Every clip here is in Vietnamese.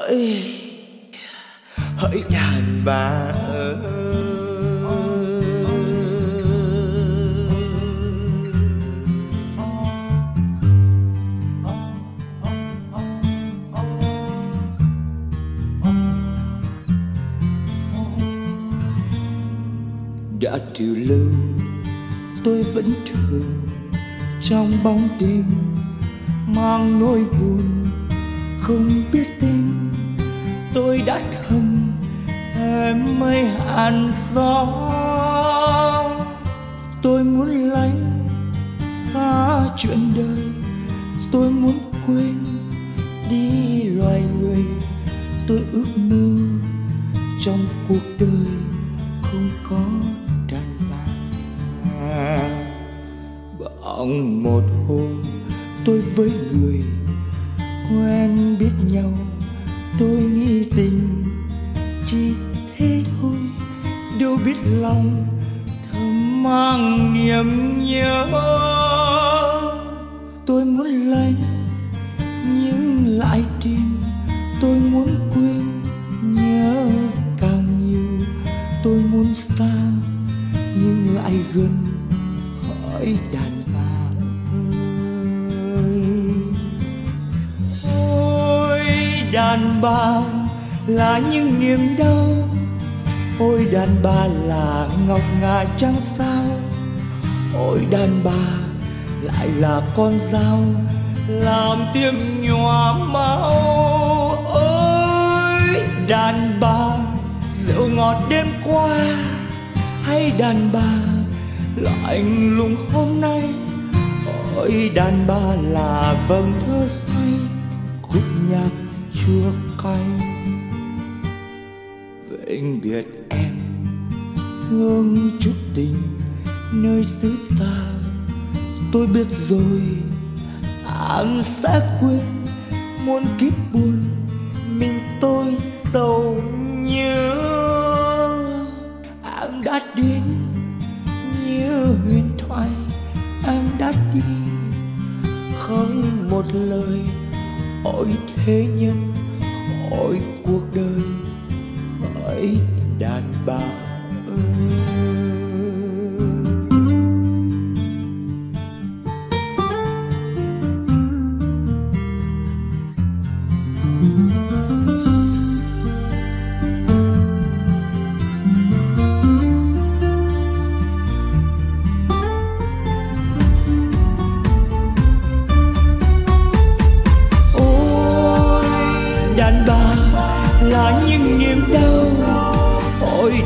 hỡi hỡi đàn bà đã từ lâu tôi vẫn thường trong bóng đêm mang nỗi buồn không biết tên tôi đã thầm, em mây hàn gió tôi muốn lánh xa chuyện đời. Tôi muốn quên đi loài người. Tôi ước mơ trong cuộc đời không có đàn bà. Bỗng một hôm, tôi với người quen biết nhau, tôi nghĩ tình chỉ thế thôi. Đâu biết lòng thầm mang niềm nhớ. Tôi muốn lấy nhưng lại tìm, tôi muốn quên nhớ càng nhiều. Tôi muốn xa, nhưng lại gần hỏi đàn đàn bà là những niềm đau. Ôi đàn bà là ngọc ngà trăng sao? Ôi đàn bà lại là con dao làm tiếng nhòa máu. Ôi đàn bà, rượu ngọt đêm qua, hay đàn bà lạnh lùng hôm nay? Ôi đàn bà là vầng thơ say khúc nhạc chua cay. Vĩnh biệt em, thương chút tình nơi xứ xa. Tôi biết rồi, anh sẽ quên muôn kiếp buồn mình tôi sầu nhớ em đã đến như huyền thoại, em đã đi. Không một lời ôi thế nhân hỏi cuộc đời hỏi đàn bà ơi.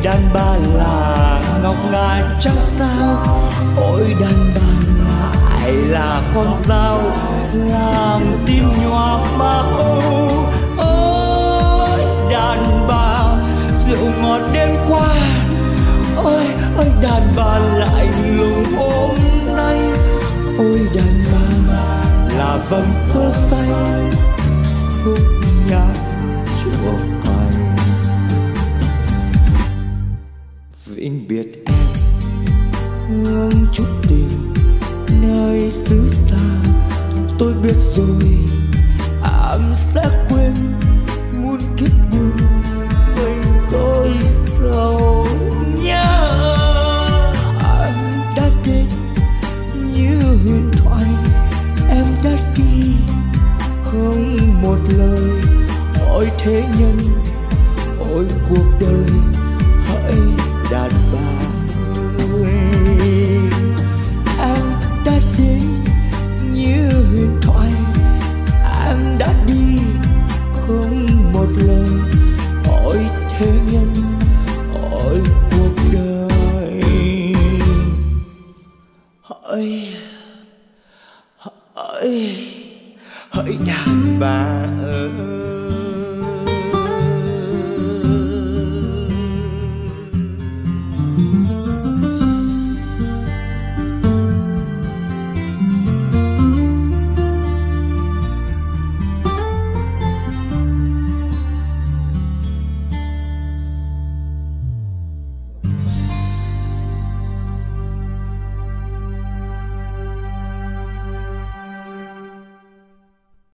Đàn bà là ngọc ngà trắng sao? Ôi, đàn bà lại là con dao làm tim nhòa máu ôi, đàn bà, rượu ngọt đêm qua. Ôi ôi, đàn bà lại lùng hôm nay. Ôi, đàn bà là vầng thơ say. Khúc nhạc chùa cay vĩnh biệt em. Hương chút tình nơi xứ xa. Tôi biết rồi ám sẽ quên. Muôn kiếp buồn mình tôi sầu nhớ. Anh đã đến như huyền thoại. Em đã đi, không một lời. Ôi thế nhân, ôi cuộc đời, hãy đàn bà ơi